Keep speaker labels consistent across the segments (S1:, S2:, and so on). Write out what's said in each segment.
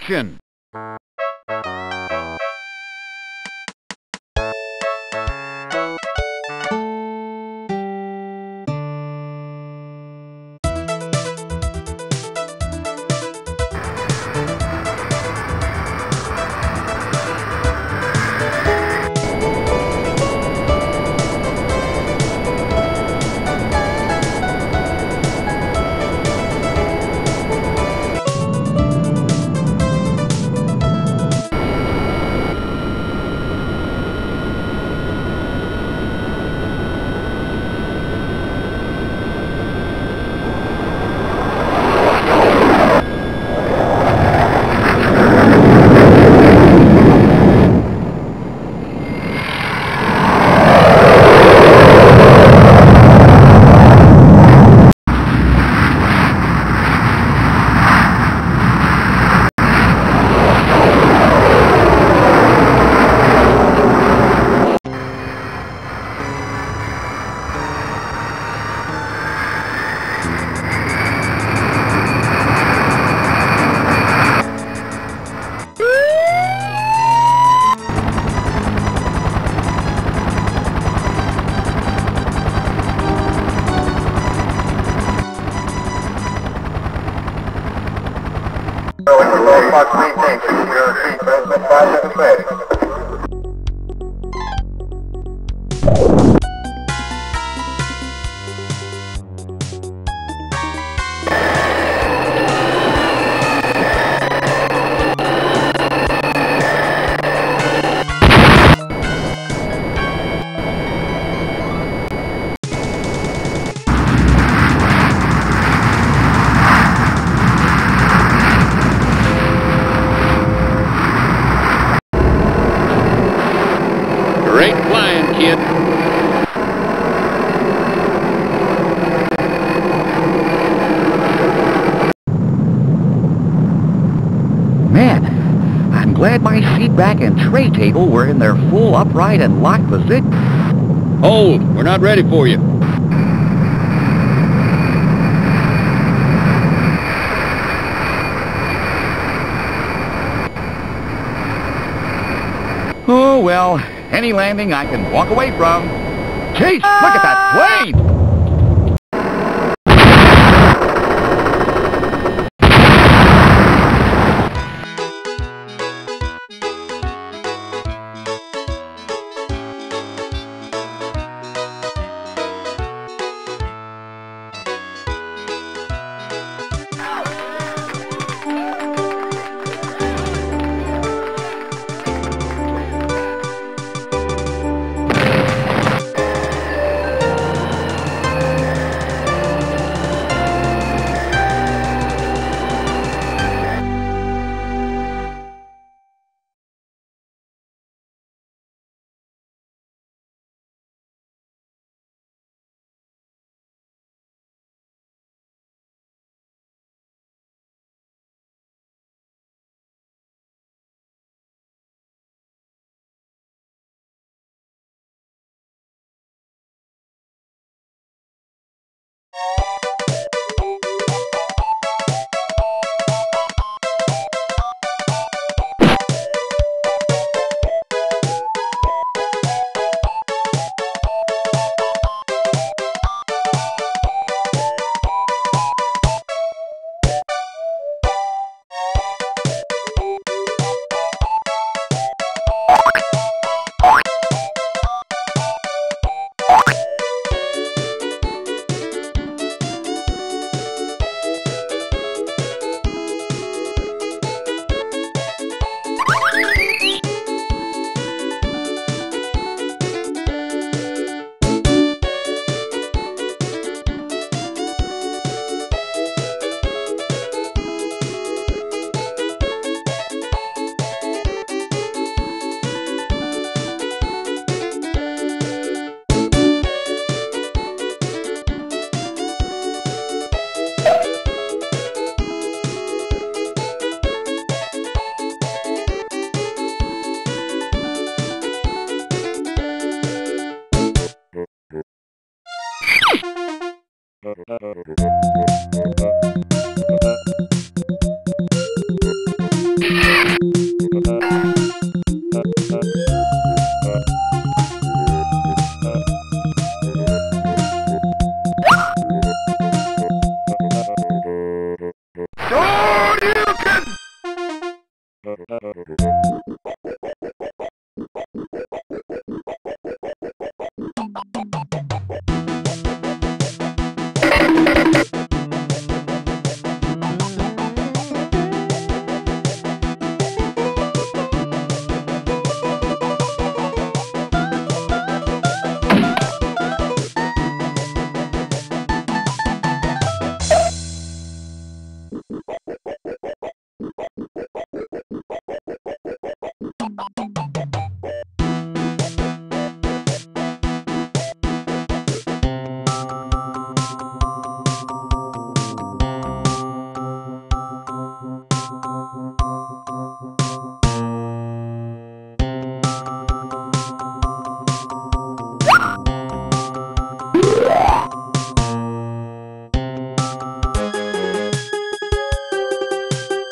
S1: action! Thank you. Good. Transmission 576. Back and tray table were in their full upright and locked position.
S2: Hold, we're not ready for you.
S1: Oh, well, any landing I can walk away from. Chase, look at that plane!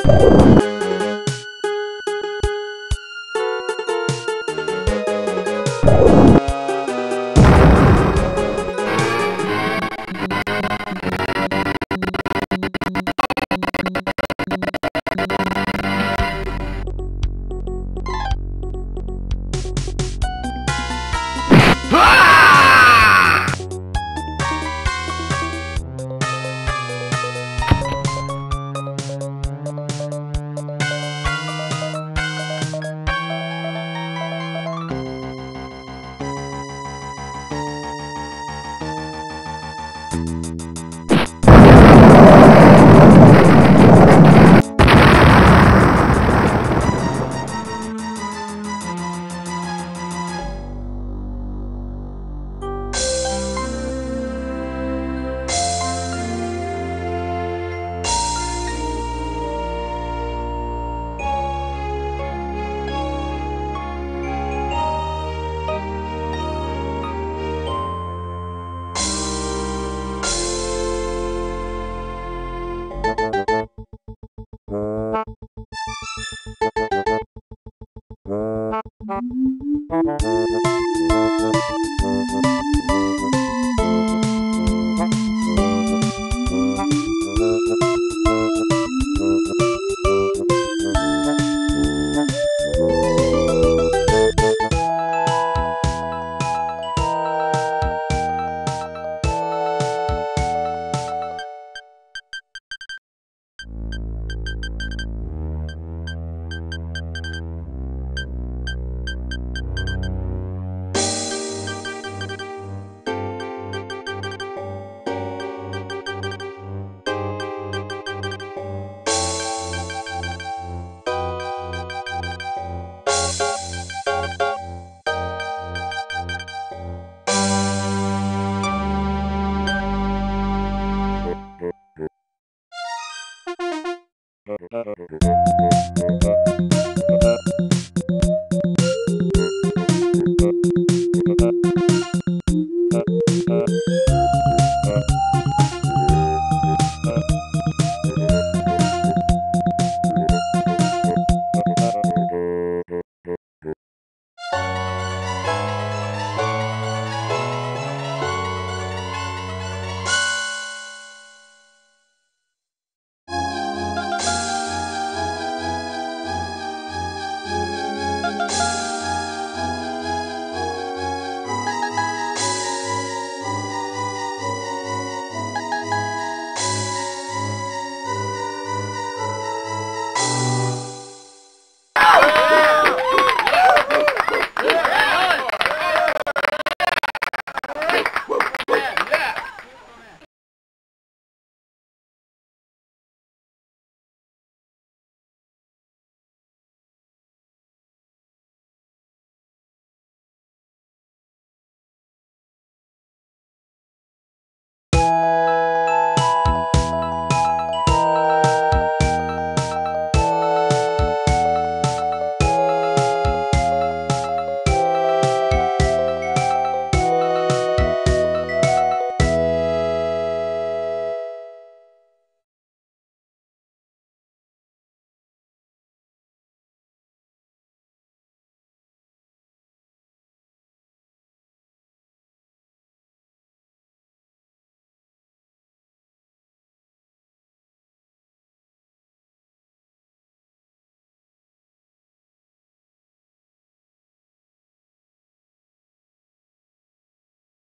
S3: you Thank Thank you.